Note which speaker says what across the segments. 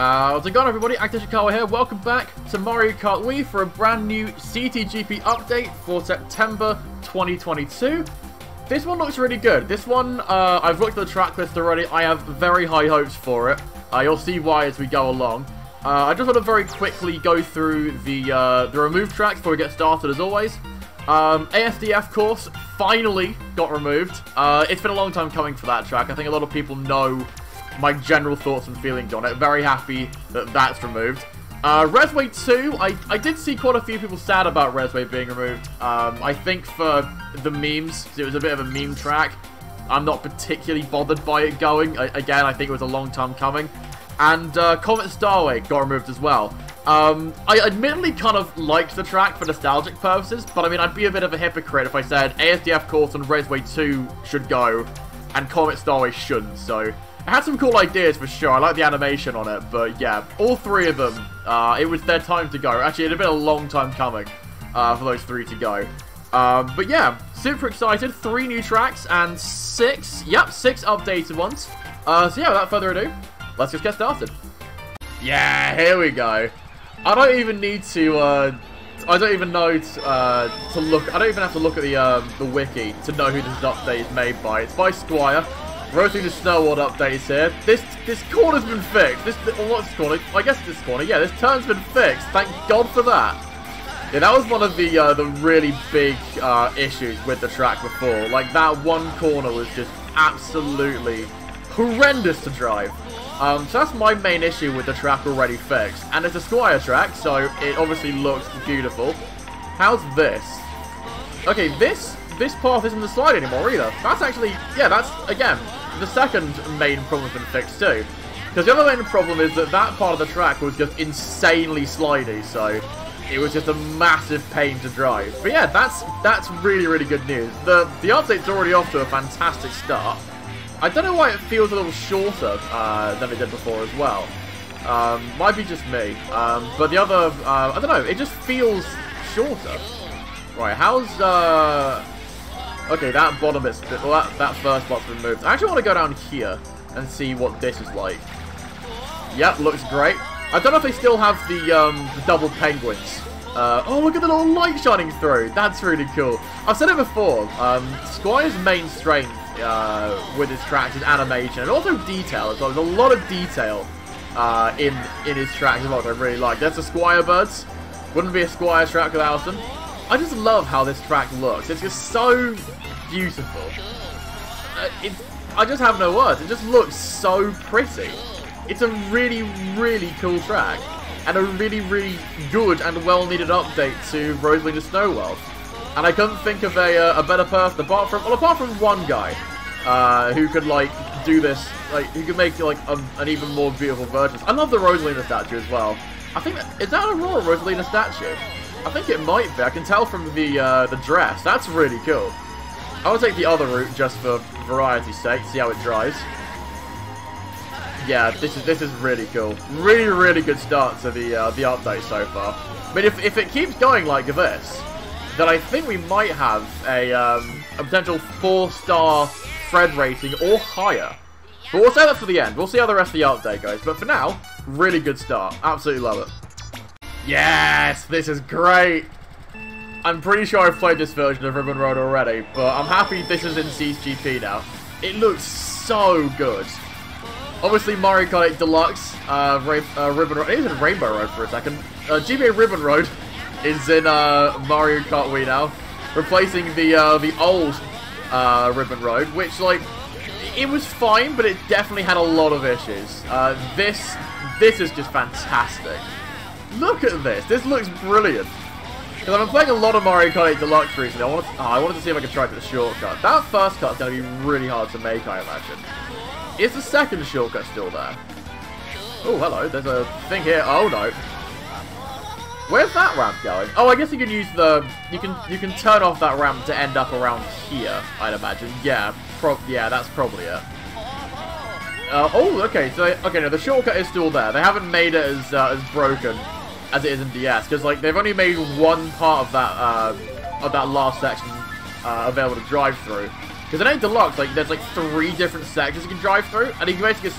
Speaker 1: How's it going everybody? Act Ishikawa here. Welcome back to Mario Kart Wii for a brand new CTGP update for September 2022. This one looks really good. This one, uh, I've looked at the track list already. I have very high hopes for it. Uh, you'll see why as we go along. Uh, I just want to very quickly go through the uh, the remove tracks before we get started as always. Um, ASDF course finally got removed. Uh, it's been a long time coming for that track. I think a lot of people know my general thoughts and feelings on it. Very happy that that's removed. Uh, Resway 2, I, I did see quite a few people sad about Resway being removed. Um, I think for the memes, it was a bit of a meme track. I'm not particularly bothered by it going. I, again, I think it was a long time coming. And uh, Comet Starway got removed as well. Um, I admittedly kind of liked the track for nostalgic purposes, but I mean, I'd be a bit of a hypocrite if I said ASDF Course and Resway 2 should go, and Comet Starway shouldn't, so... It had some cool ideas for sure. I like the animation on it, but yeah, all three of them, uh, it was their time to go. Actually, it had been a long time coming uh, for those three to go. Um, but yeah, super excited. Three new tracks and six, yep, six updated ones. Uh, so yeah, without further ado, let's just get started. Yeah, here we go. I don't even need to, uh, I don't even know to, uh, to look, I don't even have to look at the, um, the wiki to know who this update is made by. It's by Squire. Rosalina's Snow World updates here. This this corner's been fixed. This what's corner? I guess this corner. Yeah, this turn's been fixed. Thank God for that. Yeah, that was one of the uh, the really big uh, issues with the track before. Like that one corner was just absolutely horrendous to drive. Um, so that's my main issue with the track already fixed. And it's a Squire track, so it obviously looks beautiful. How's this? Okay, this this path isn't the slide anymore either. That's actually, yeah, that's, again, the second main problem's been fixed too. Because the other main problem is that that part of the track was just insanely slidey, so it was just a massive pain to drive. But yeah, that's that's really, really good news. The the update's already off to a fantastic start. I don't know why it feels a little shorter uh, than it did before as well. Um, might be just me. Um, but the other, uh, I don't know, it just feels shorter. Right, how's, uh, Okay, that bottom is... Well, that, that first box been moved. I actually want to go down here and see what this is like. Yep, looks great. I don't know if they still have the, um, the double penguins. Uh, oh, look at the little light shining through. That's really cool. I've said it before. Um, Squire's main strength uh, with his tracks is animation and also detail as well. There's a lot of detail uh, in in his tracks as well, I really like. That's the Squire birds. Wouldn't be a Squire track without them. I just love how this track looks. It's just so beautiful. Uh, it, I just have no words. It just looks so pretty. It's a really, really cool track. And a really, really good and well-needed update to Rosalina Snow World. And I couldn't think of a, uh, a better person apart from, well, apart from one guy, uh, who could, like, do this, like, who could make, like, a, an even more beautiful version. I love the Rosalina statue as well. I think, that, is that a Aurora Rosalina statue? I think it might be. I can tell from the, uh, the dress. That's really cool. I will take the other route just for variety's sake, see how it drives. Yeah, this is this is really cool. Really, really good start to the uh, the update so far. Mean, if, if it keeps going like this, then I think we might have a, um, a potential 4-star Fred rating or higher. But we'll say that for the end. We'll see how the rest of the update goes. But for now, really good start. Absolutely love it. Yes! This is great! I'm pretty sure I've played this version of Ribbon Road already, but I'm happy this is in CTGP now. It looks so good. Obviously, Mario Kart 8 Deluxe, uh, uh, Ribbon Road, it is in Rainbow Road for a second. Uh, GBA Ribbon Road is in uh, Mario Kart Wii now, replacing the uh, the old uh, Ribbon Road, which like it was fine, but it definitely had a lot of issues. Uh, this this is just fantastic. Look at this. This looks brilliant. Because I've been playing a lot of Mario Kart 8 Deluxe recently. I wanted, to, oh, I wanted to see if I could try for the shortcut. That first cut's going to be really hard to make, I imagine. Is the second shortcut still there? Oh, hello. There's a thing here. Oh, no. Where's that ramp going? Oh, I guess you can use the... You can you can turn off that ramp to end up around here, I'd imagine. Yeah, yeah, that's probably it. Uh, oh, okay, so, okay, no, the shortcut is still there. They haven't made it as, uh, as broken as it is in DS, because like they've only made one part of that uh, of that last section uh, available to drive through. Because in 8 Deluxe, like, there's like three different sections you can drive through, and you can basically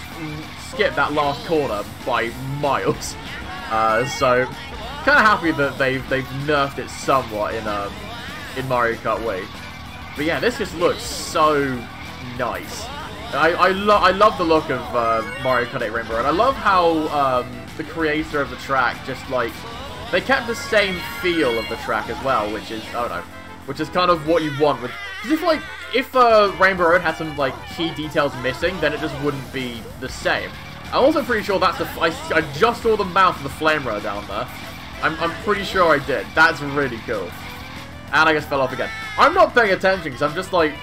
Speaker 1: skip that last corner by miles. Uh, so, kind of happy that they've they've nerfed it somewhat in um in Mario Kart Wii. But yeah, this just looks so nice. I I, lo I love the look of uh, Mario Kart 8 Rainbow and I love how um, the creator of the track just like they kept the same feel of the track as well, which is I don't know, which is kind of what you want with. Because if like if uh, Rainbow Road had some like key details missing, then it just wouldn't be the same. I'm also pretty sure that's the... I, just saw the mouth of the flamethrower down there. I'm, I'm pretty sure I did. That's really cool. And I just fell off again. I'm not paying attention because I'm just like...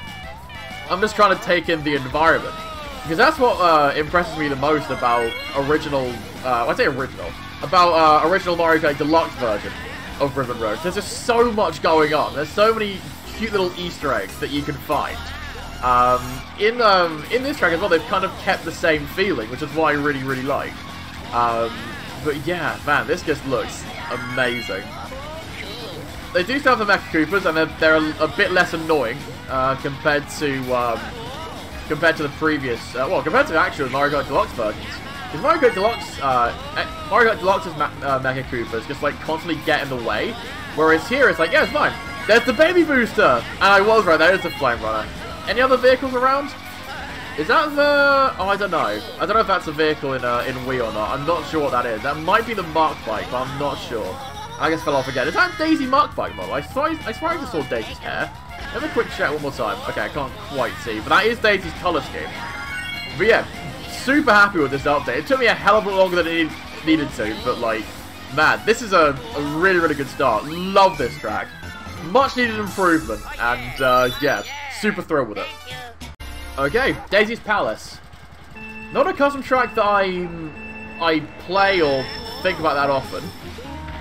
Speaker 1: I'm just trying to take in the environment. Because that's what uh, impresses me the most about original... Uh, I say original. About uh, original Mario Kart Deluxe version of Ribbon Road. There's just so much going on. There's so many cute little Easter eggs that you can find. Um, in um, in this track as well, they've kind of kept the same feeling, which is what I really, really like. Um, but yeah, man, this just looks amazing. They do still have the Mecha Koopas, and they're, they're a, a, bit less annoying uh, compared to um, compared to the previous, uh, well, compared to the actual Mario Kart Deluxe versions. Because Mario Kart Deluxe, uh, Mario Kart Deluxe's me uh, Koopas just like constantly get in the way, whereas here it's like, yeah, it's fine. There's the baby booster, and I was right. There is the flame runner. Any other vehicles around? Is that the... Oh, I don't know. I don't know if that's a vehicle in uh, in Wii or not. I'm not sure what that is. That might be the Mach Bike, but I'm not sure. I guess fell off again. Is that Daisy Mach Bike model? I swear, I swear I just saw Daisy's hair. Have a quick check one more time. Okay, I can't quite see. But that is Daisy's colour scheme. But yeah, super happy with this update. It took me a hell of a lot longer than it needed to. But like, man, this is a, a really, really good start. Love this track. Much needed improvement. And uh, yeah, super thrilled with it. Okay, Daisy's Palace. Not a custom track that I I play or think about that often.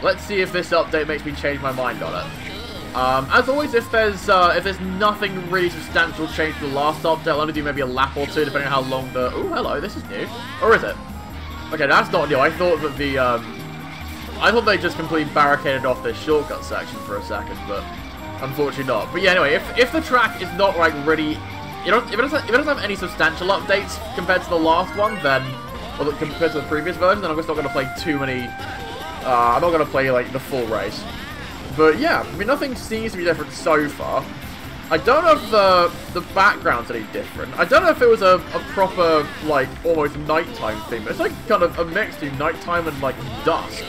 Speaker 1: Let's see if this update makes me change my mind on it. Um, as always, if there's uh, if there's nothing really substantial change to the last update, I'll only do maybe a lap or two, depending on how long the... Oh, hello, this is new. Or is it? Okay, that's not new. I thought that the... Um, I thought they just completely barricaded off this shortcut section for a second, but Unfortunately not. But yeah, anyway, if, if the track is not like really... You know, if it, doesn't, if it doesn't have any substantial updates compared to the last one, then... Or compared to the previous version, then I'm just not going to play too many... Uh, I'm not going to play, like, the full race. But yeah, I mean, nothing seems to be different so far. I don't know if the the background's any different. I don't know if it was a, a proper, like, almost nighttime theme. It's like kind of a mix between nighttime and, like, dusk.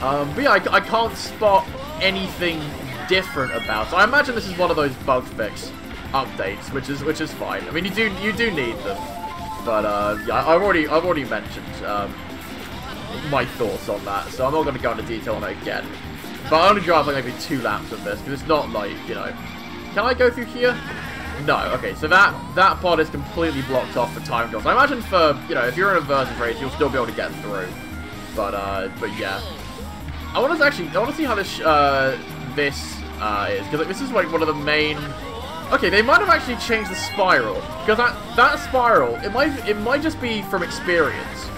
Speaker 1: Um, but yeah, I, I can't spot anything different about it. I imagine this is one of those bug fix updates, which is which is fine. I mean, you do you do need them, but uh, yeah, I've already I've already mentioned um, my thoughts on that, so I'm not going to go into detail on it again. But I only drive like maybe two laps of this because it's not like you know. Can I go through here? No. Okay, so that that part is completely blocked off for time drops. I imagine for you know if you're in a versus race, you'll still be able to get through. But uh, but yeah. I want to actually, I want to see how this uh, this uh, is. Because like, this is like one of the main... Okay, they might have actually changed the spiral. Because that, that spiral, it might, it might just be from experience.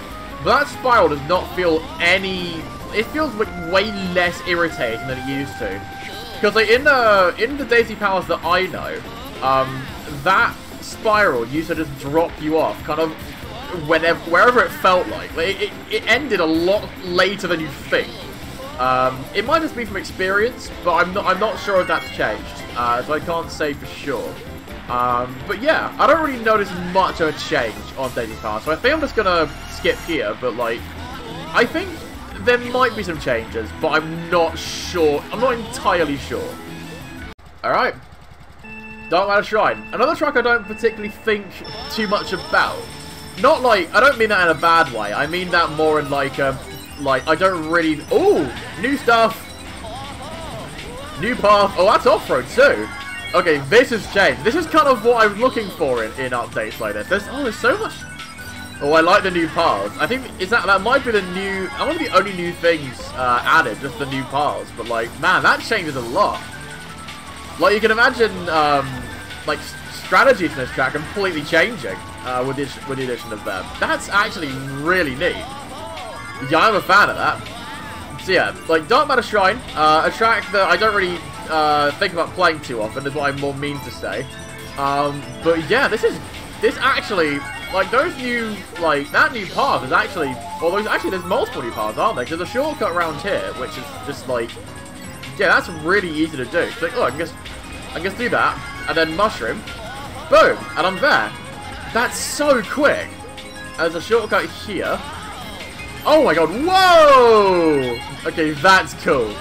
Speaker 1: But that spiral does not feel any... It feels like way less irritating than it used to. Because like in the in the Daisy Palace that I know, um, that spiral used to just drop you off, kind of whenever wherever it felt like. like it, it ended a lot later than you think. Um, it might just be from experience, but I'm not I'm not sure if that's changed, uh, so I can't say for sure. Um, but yeah, I don't really notice much of a change on Daisy Pass, so I think I'm just gonna skip here, but like, I think there might be some changes, but I'm not sure, I'm not entirely sure. Alright, Dark Matter Shrine. Another track I don't particularly think too much about. Not like, I don't mean that in a bad way, I mean that more in like, um, like, I don't really... Oh, new stuff. New path. Oh, that's off-road too. Okay, this has changed. This is kind of what I'm looking for in, in updates like this. There's, oh, there's so much... Oh, I like the new paths. I think is that that might be the new... I want the only new things uh, added, just the new paths. But, like, man, that changes a lot. Like, you can imagine, um, like, strategies in this track completely changing uh, with, the, with the addition of them. That's actually really neat. Yeah, I'm a fan of that. So yeah, like Dark Matter Shrine, uh, a track that I don't really uh, think about playing too often, is what I more mean to say. Um, but yeah, this is this actually like those new like that new path is actually well there's actually there's multiple new paths aren't there? There's a shortcut around here which is just like yeah that's really easy to do. It's like oh I can just I can just do that and then mushroom boom and I'm there. That's so quick. There's a shortcut here. Oh my god whoa! Okay that's cool.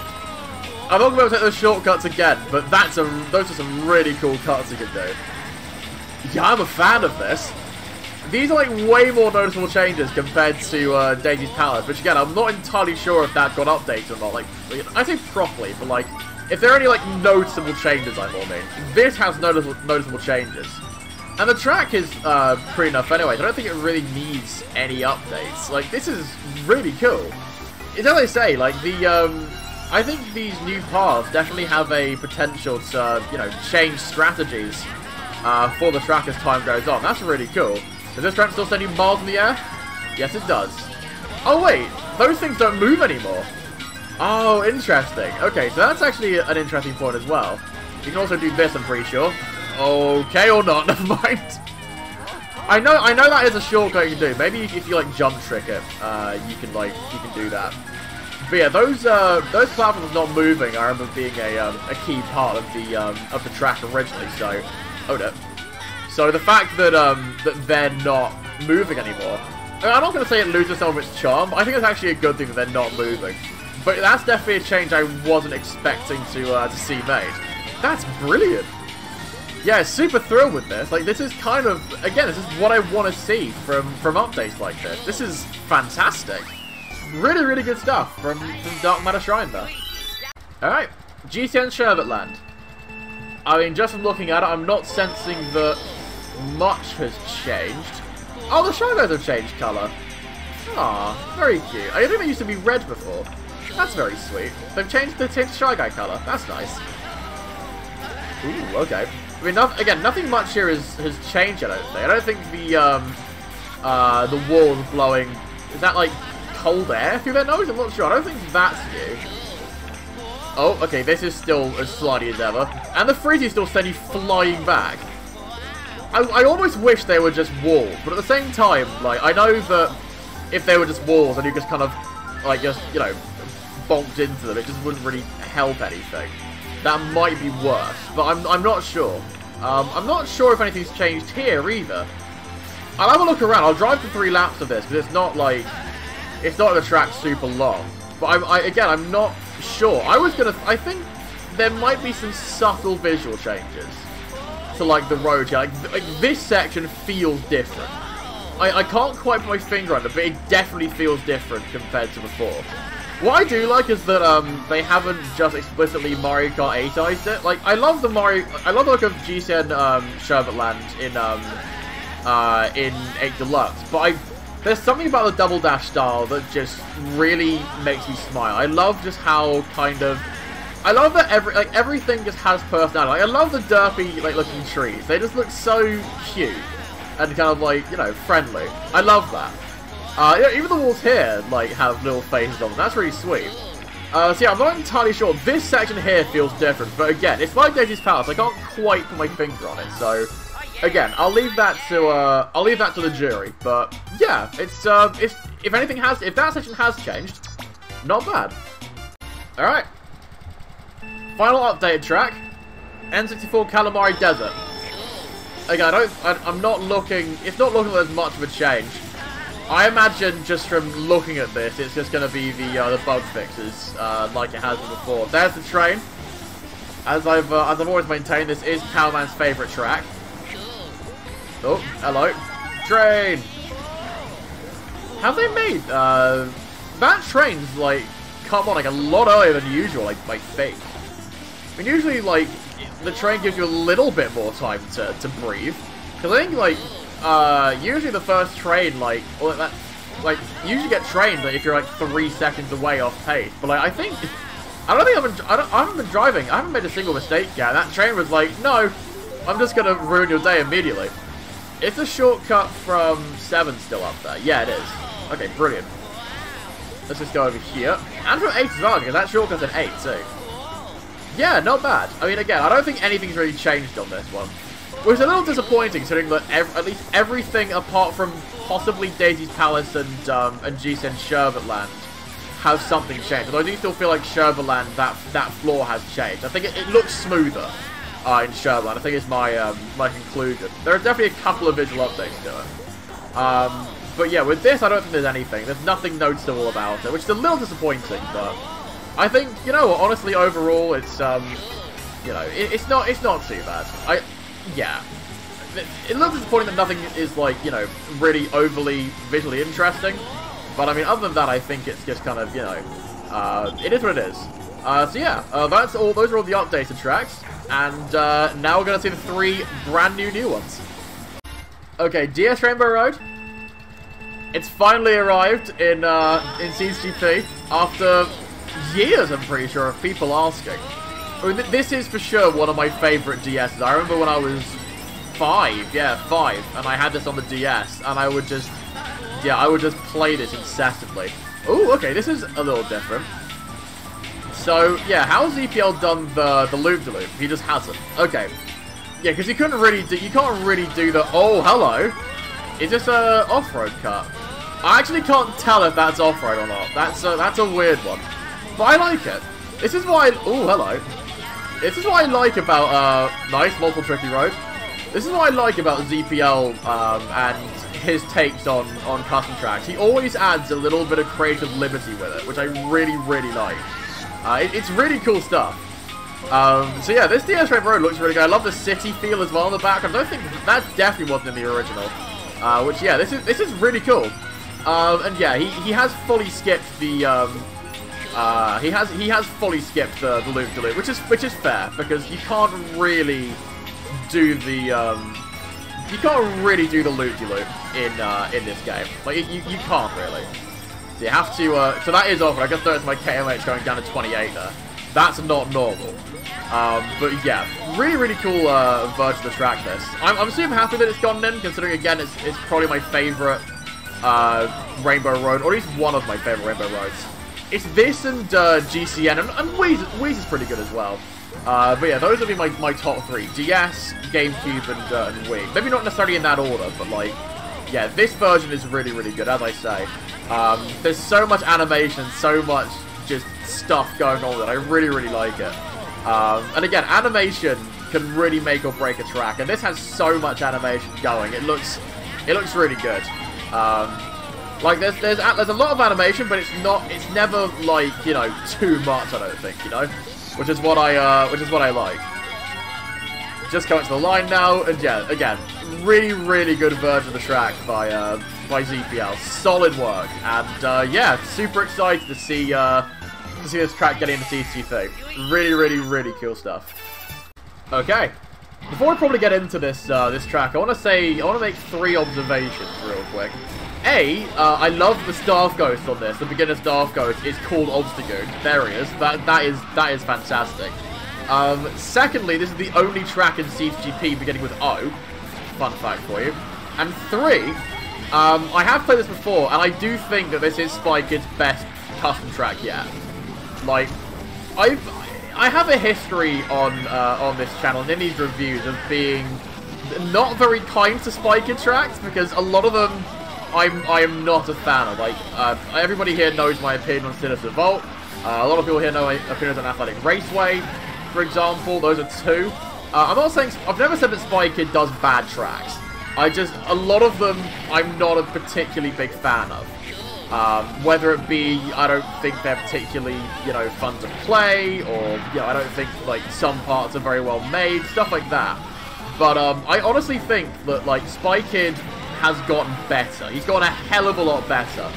Speaker 1: I'm not going to be able to take those shortcuts again but that's a those are some really cool cuts you can do. Yeah I'm a fan of this these are like way more noticeable changes compared to uh, Daisy's Palace, which again, I'm not entirely sure if that got updated or not. Like, I say properly, but like, if there are any like noticeable changes, I mean. This has noticeable, noticeable changes. And the track is uh, pretty enough anyway, I don't think it really needs any updates. Like, this is really cool. It's as I say, like, the, um, I think these new paths definitely have a potential to, uh, you know, change strategies uh, for the track as time goes on. That's really cool. Does this track still send you miles in the air? Yes, it does. Oh, wait. Those things don't move anymore. Oh, interesting. Okay, so that's actually an interesting point as well. You can also do this, I'm pretty sure. Okay or not, never mind. I know I know that is a shortcut you can do. Maybe if you like jump trick it, uh, you can like you can do that. But yeah, those uh, those platforms not moving I remember being a um, a key part of the um, of the track originally, so oh no. So the fact that um, that they're not moving anymore, I I'm not going to say it loses some of its charm. I think it's actually a good thing that they're not moving. But that's definitely a change I wasn't expecting to uh, to see made. That's brilliant. Yeah, super thrilled with this. Like, this is kind of, again, this is what I want to see from, from updates like this. This is fantastic. Really, really good stuff from, from Dark Matter Shrine there. Alright, GCN Sherbetland. I mean, just from looking at it, I'm not sensing that much has changed. Oh, the Shy Guys have changed colour. Ah, very cute. I didn't it used to be red before. That's very sweet. They've changed the tint Shy Guy colour. That's nice. Ooh, okay. I mean, no again, nothing much here has, has changed, I don't think. I don't think the, um, uh, the walls blowing... Is that, like, cold air through their nose? I'm not sure. I don't think that's new. Oh, okay, this is still as slidey as ever. And the Freezy is still sending flying back. I, I almost wish they were just walls, but at the same time, like, I know that if they were just walls and you just kind of, like, just, you know, bonked into them, it just wouldn't really help anything. That might be worse, but I'm, I'm not sure. Um, I'm not sure if anything's changed here either. I'll have a look around. I'll drive for three laps of this, because it's not like... It's not the track super long. But I'm, I, again, I'm not sure. I was gonna... I think there might be some subtle visual changes to like the road here. Like, like this section feels different. I, I can't quite put my finger on it, but it definitely feels different compared to before. What I do like is that um they haven't just explicitly Mario Kart 8ized it. Like I love the Mario I love the look of GCN um Sherbetland in um uh in 8 Deluxe, but I there's something about the double dash style that just really makes me smile. I love just how kind of I love that every like everything just has personality. Like, I love the derpy like looking trees. They just look so cute and kind of like you know friendly. I love that. Uh, yeah, even the walls here like have little faces on them. That's really sweet. Uh, so yeah, I'm not entirely sure. This section here feels different, but again, it's like Daisy's Palace. I can't quite put my finger on it, so again, I'll leave that to uh, I'll leave that to the jury. But yeah, it's uh, it's if anything has, if that section has changed, not bad. All right. Final updated track, N64 Kalimari Desert. Again, I don't, I, am not looking, it's not looking like there's much of a change. I imagine just from looking at this, it's just going to be the uh, the bug fixes uh, like it has been before. There's the train. As I've uh, as I've always maintained, this is Cowman's favourite track. Oh, hello, train. Have they made uh, that train's like come on like a lot earlier than usual? Like my fake. I mean, usually, like, the train gives you a little bit more time to, to breathe. Because I think, like, uh, usually the first train, like, or that, like, you usually get trained like, if you're, like, three seconds away off pace. But, like, I think, I don't think I've been, I, don't, I haven't been driving. I haven't made a single mistake yet. That train was like, no, I'm just going to ruin your day immediately. It's a shortcut from 7 still up there? Yeah, it is. Okay, brilliant. Let's just go over here. And from 8 as well, because that shortcut's an 8 too. Yeah, not bad. I mean, again, I don't think anything's really changed on this one. Which is a little disappointing, considering that ev at least everything apart from possibly Daisy's Palace and um, and GCN Sherbetland has something changed. Although I do still feel like Sherbetland, that that floor has changed. I think it, it looks smoother uh, in Sherbetland. I think it's my um, my conclusion. There are definitely a couple of visual updates to it. Um, but yeah, with this, I don't think there's anything. There's nothing noticeable about it, which is a little disappointing, but I think, you know, honestly, overall, it's, um, you know, it, it's not, it's not too bad. I, yeah. It's a little disappointing that nothing is, like, you know, really overly visually interesting. But, I mean, other than that, I think it's just kind of, you know, uh, it is what it is. Uh, so yeah, uh, that's all, those are all the updated tracks. And, uh, now we're gonna see the three brand new new ones. Okay, DS Rainbow Road. It's finally arrived in uh, in CTGP after years, I'm pretty sure, of people asking. I mean, th this is for sure one of my favorite DSs. I remember when I was five, yeah, five, and I had this on the DS, and I would just, yeah, I would just play this incessantly. Oh, okay, this is a little different. So, yeah, how's ZPL done the, the loop-de-loop? -loop? He just hasn't. Okay. Yeah, because you couldn't really do, you can't really do the, oh, hello. Is this a off-road cut? I actually can't tell if that's off-road or not. That's a, that's a weird one. But I like it. This is why... Oh, hello. This is what I like about... Uh, nice, multiple tricky road. This is what I like about ZPL um, and his takes on, on custom tracks. He always adds a little bit of creative liberty with it, which I really, really like. Uh, it, it's really cool stuff. Um, so yeah, this DS Rainbow Road looks really good. I love the city feel as well in the back. I don't think that definitely wasn't in the original. Uh, which yeah, this is this is really cool. Um, and yeah, he, he has fully skipped the um, uh, he has he has fully skipped the, the loop de loop, which is which is fair because you can't really do the um, you can't really do the loop de loop in uh, in this game. Like you you can't really. So you have to. Uh, so that is over. I just noticed my KMH going down to 28 there. That's not normal. Um, but yeah, really, really cool uh, version of the track this. I'm, I'm super happy that it's gone in, considering, again, it's, it's probably my favourite uh, Rainbow Road, or at least one of my favourite Rainbow Roads. It's this and uh, GCN, and, and Wii's, Wii's is pretty good as well. Uh, but yeah, those would be my, my top three. DS, GameCube, and, uh, and Wii. Maybe not necessarily in that order, but like, yeah, this version is really, really good, as I say. Um, there's so much animation, so much just stuff going on that I really, really like it. Um, and again, animation can really make or break a track, and this has so much animation going. It looks, it looks really good. Um, like there's there's there's a lot of animation, but it's not it's never like you know too much. I don't think you know, which is what I uh, which is what I like. Just coming to the line now, and yeah, again, really really good version of the track by uh, by ZPL. Solid work, and uh, yeah, super excited to see uh, to see this track getting into CTG3. Really really really cool stuff. Okay, before we probably get into this uh, this track, I want to say I want to make three observations real quick. A, uh, I love the Staff Ghost on this. The beginner Staff Ghost is called Obstagoon. There he is. That that is that is fantastic. Um, secondly, this is the only track in CTGP beginning with O. Fun fact for you. And three, um, I have played this before, and I do think that this is SpyKid's best custom track yet. Like, I've I have a history on uh, on this channel and in these reviews of being not very kind to SpyKid tracks because a lot of them I'm I am not a fan of. Like uh, everybody here knows my opinion on Sinister Vault. Uh, a lot of people here know my opinions on Athletic Raceway, for example. Those are two. Uh, I'm not saying I've never said that SpyKid does bad tracks. I just a lot of them I'm not a particularly big fan of. Um, whether it be, I don't think they're particularly, you know, fun to play, or, you know, I don't think, like, some parts are very well made, stuff like that. But, um, I honestly think that, like, Spy Kid has gotten better. He's gotten a hell of a lot better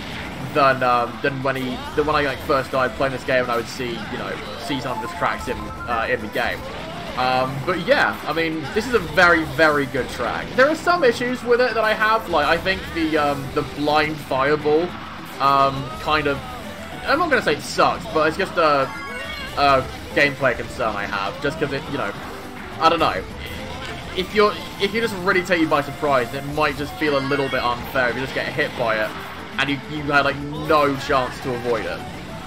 Speaker 1: than, um, than when he, than when I, like, first started playing this game and I would see, you know, see some of his tracks in, uh, in the game. Um, but yeah, I mean, this is a very, very good track. There are some issues with it that I have, like, I think the, um, the blind fireball um, kind of... I'm not to say it sucks, but it's just a, a gameplay concern I have. Just because it, you know... I don't know. If you're if you just really take you by surprise, it might just feel a little bit unfair if you just get hit by it and you, you had like no chance to avoid it.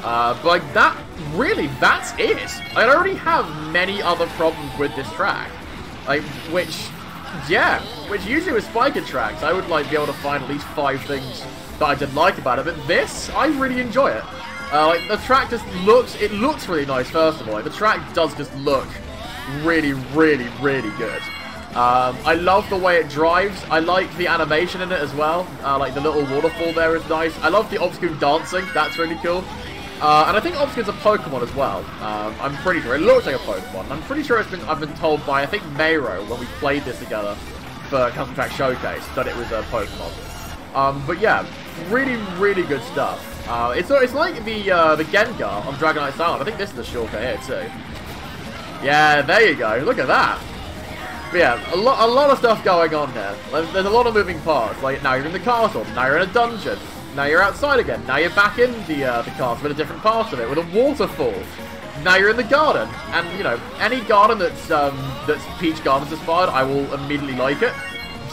Speaker 1: Uh, but like that, really, that's it. I don't have many other problems with this track. Like, which yeah, which usually with Spiker tracks, I would like be able to find at least five things that I didn't like about it, but this, I really enjoy it. Uh, like, the track just looks, it looks really nice, first of all. Like, the track does just look really, really, really good. Um, I love the way it drives. I like the animation in it as well. Uh, like, the little waterfall there is nice. I love the Obstagoon dancing. That's really cool. Uh, and I think Obstagoon's a Pokemon as well. Um, I'm pretty sure. It looks like a Pokemon. I'm pretty sure it's been, I've been told by, I think, Mayro, when we played this together for Custom Track Showcase, that it was a Pokemon. Um, but yeah, really, really good stuff. Uh, it's it's like the uh, the Gengar on Dragonite Island. I think this is the shortcut here too. Yeah, there you go. Look at that. But yeah, a lot a lot of stuff going on there. There's a lot of moving parts. Like now you're in the castle, now you're in a dungeon, now you're outside again, now you're back in the uh, the castle with a different part of it with a waterfall. Now you're in the garden, and you know any garden that's um, that's Peach Gardens inspired, I will immediately like it.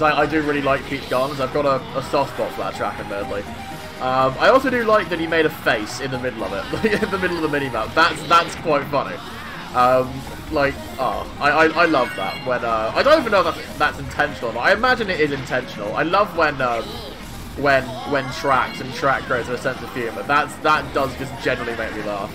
Speaker 1: I, I, do really like Peach Gardens. I've got a, a soft spot for that track, admittedly. Um, I also do like that he made a face in the middle of it, in the middle of the minimap. That's that's quite funny. Um, like, oh, I, I, I, love that. When uh, I don't even know if that's, that's intentional. I imagine it is intentional. I love when um, when when tracks and track creates a sense of humor. That's that does just generally make me laugh.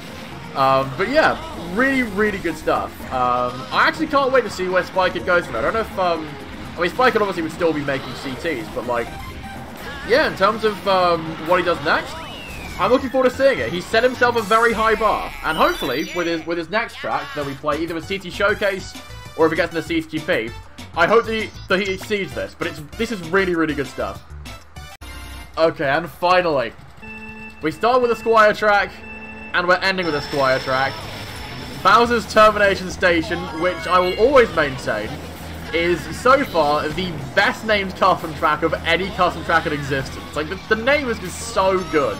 Speaker 1: Um, but yeah, really really good stuff. Um, I actually can't wait to see where Spike goes from. I don't know if um, I mean Spike obviously would still be making CTs, but like yeah, in terms of um, what he does next, I'm looking forward to seeing it. He set himself a very high bar, and hopefully, with his with his next track that we play, either a CT Showcase or if he gets in the CTGP, I hope that he, that he exceeds this. But it's this is really really good stuff. Okay, and finally, we start with a Squire track, and we're ending with a Squire track. Bowser's Termination Station, which I will always maintain is so far the best named custom track of any custom track in existence. Like the, the name is just so good.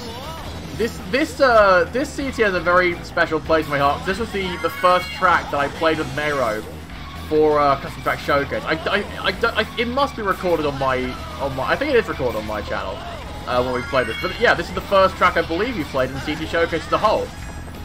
Speaker 1: This this uh this CT has a very special place in my heart. This was the the first track that I played with Mero for uh, custom track showcase. I, I, I, I, it must be recorded on my on my I think it is recorded on my channel uh, when we played this. But yeah, this is the first track I believe you played in CT showcase as a whole.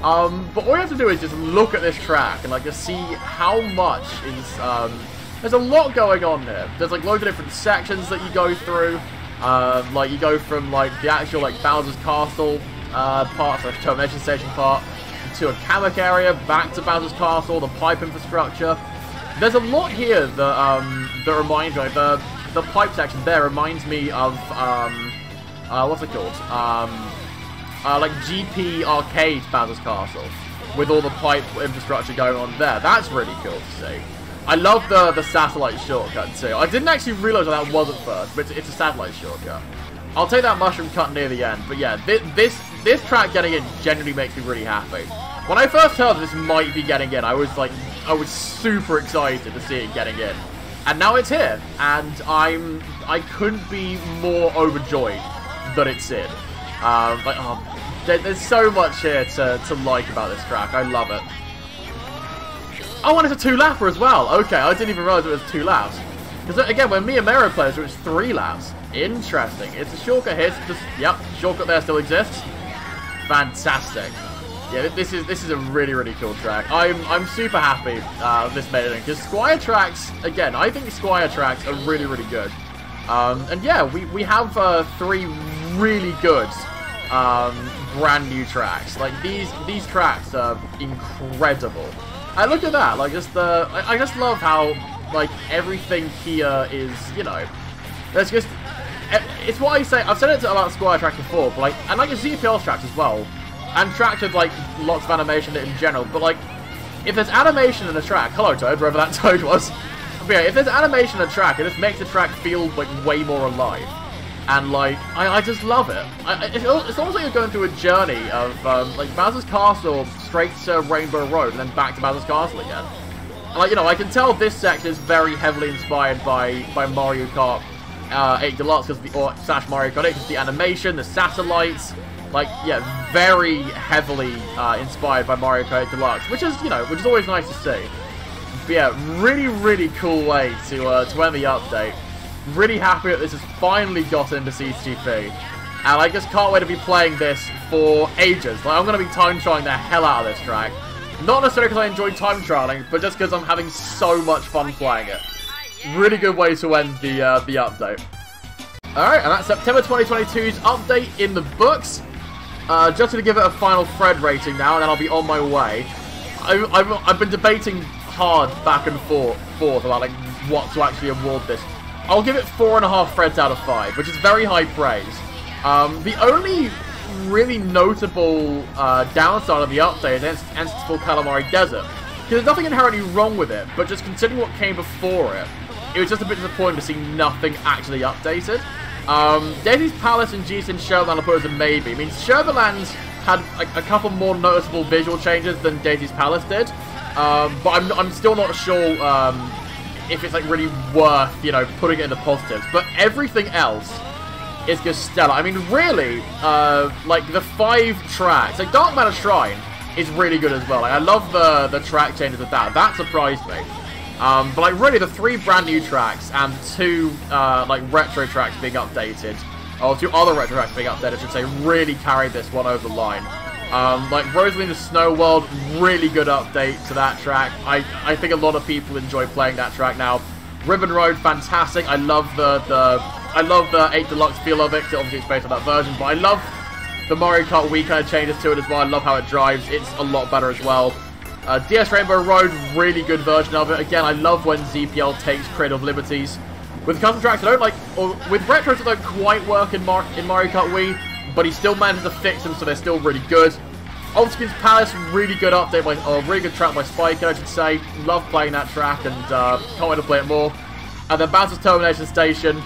Speaker 1: Um, but all you have to do is just look at this track and like just see how much is um, there's a lot going on there. There's like loads of different sections that you go through. Uh, like you go from like the actual like Bowser's Castle uh, part, so Termination Station part, to a Kamek area, back to Bowser's Castle, the pipe infrastructure. There's a lot here that um, that reminds me. The the pipe section there reminds me of um, uh, what's it called? Um, uh, like GP Arcade Bowser's Castle, with all the pipe infrastructure going on there. That's really cool to see. I love the, the satellite shortcut too. I didn't actually realize that, that was at first, but it's, it's, a satellite shortcut. I'll take that mushroom cut near the end, but yeah, this, this, this track getting in genuinely makes me really happy. When I first heard this might be getting in, I was like, I was super excited to see it getting in. And now it's here, and I'm, I couldn't be more overjoyed that it's in. Um, like, oh, there, there's so much here to, to like about this track. I love it. Oh, and it's a two-lapper as well. Okay, I didn't even realize it was two laps. Because, again, when me and Mero players, it was three laps. Interesting. It's a shortcut here. Just, yep, shortcut there still exists. Fantastic. Yeah, this is this is a really really cool track. I'm I'm super happy uh, this made it in because Squire tracks again. I think Squire tracks are really really good. Um, and yeah, we we have uh, three really good um, brand new tracks. Like these these tracks are incredible. I look at that, like just the, I, I just love how, like, everything here is, you know, there's just, it's what I say, I've said it to, about Squire tracks before, but like, and like ZPL tracks as well, and tracks with like lots of animation in general, but like, if there's animation in a track, hello Toad, wherever that Toad was, but yeah, if there's animation in a track, it just makes the track feel like way more alive. And like, I, I just love it. I, it's, it's almost like you're going through a journey of um, like Bowser's Castle straight to Rainbow Road and then back to Bowser's Castle again. And, like, you know, I can tell this section is very heavily inspired by, by Mario Kart uh, 8 Deluxe, because the, or slash Mario Kart 8, because the animation, the satellites, like, yeah, very heavily uh, inspired by Mario Kart 8 Deluxe, which is, you know, which is always nice to see. But yeah, really, really cool way to, uh, to end the update. Really happy that this has finally got into CTP. And I just can't wait to be playing this for ages. Like, I'm going to be time trialing the hell out of this track. Not necessarily because I enjoy time trialing, but just because I'm having so much fun playing it. Really good way to end the uh, the update. Alright, and that's September 2022's update in the books. Uh, just going to give it a final Fred rating now, and then I'll be on my way. I, I've, I've been debating hard back and forth, forth about like what to actually award this. I'll give it four and a half Freds out of five, which is very high praise. Um, the only really notable uh, downside of the update is Ancestral Kalimari Desert. Because there's nothing inherently wrong with it, but just considering what came before it, it was just a bit disappointing to see nothing actually updated. Um, Daisy's Palace and GCN Sherbetland I'll put as a maybe. I mean, Sherbetland's had a, a, couple more noticeable visual changes than Daisy's Palace did. Um, but I'm, I'm still not sure um, if it's like really worth, you know, putting it in the positives. But everything else is just stellar. I mean, really, uh, like the five tracks, like Dark Matter Shrine is really good as well. Like, I love the the track changes of that. That surprised me. Um, but like really, the three brand new tracks and two uh, like retro tracks being updated, or two other retro tracks being updated, I should say, really carried this one over the line. Um, like Rosalina Snow World, really good update to that track. I I think a lot of people enjoy playing that track now. Ribbon Road, fantastic. I love the the I love the 8 Deluxe feel of it. Obviously, it's based on that version, but I love the Mario Kart Wii kind of changes to it as well. I love how it drives. It's a lot better as well. Uh, DS Rainbow Road, really good version of it. Again, I love when ZPL takes creative liberties. With custom tracks, I don't like, or with retros that don't quite work in, Mar in Mario Kart Wii, but he still managed to fix them, so they're still really good. Ultimate's Palace, really good update, by, or really good track by Spike, I should say. Love playing that track, and uh, can't wait to play it more. And then Bowser's Termination Station,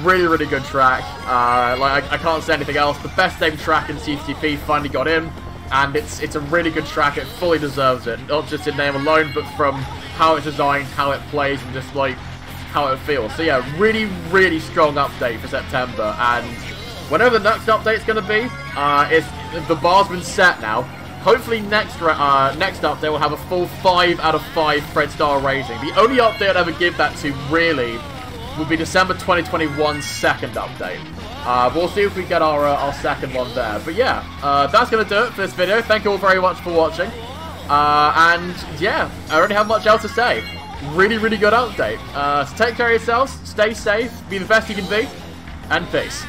Speaker 1: really, really good track. Uh, like I, I, can't say anything else. The best named track in CTP finally got in and it's it's a really good track. It fully deserves it, not just in name alone, but from how it's designed, how it plays, and just like how it feels. So yeah, really, really strong update for September, and whenever the next update's going to be, uh, it's the bar's been set now. Hopefully next uh, next update will have a full 5 out of 5 Fred Star rating. The only update I'd ever give that to, really, would be December 2021's second update. Uh, we'll see if we get our, uh, our second one there. But yeah, uh, that's going to do it for this video. Thank you all very much for watching. Uh, and yeah, I don't have much else to say. Really, really good update. Uh, so take care of yourselves, stay safe, be the best you can be, and peace.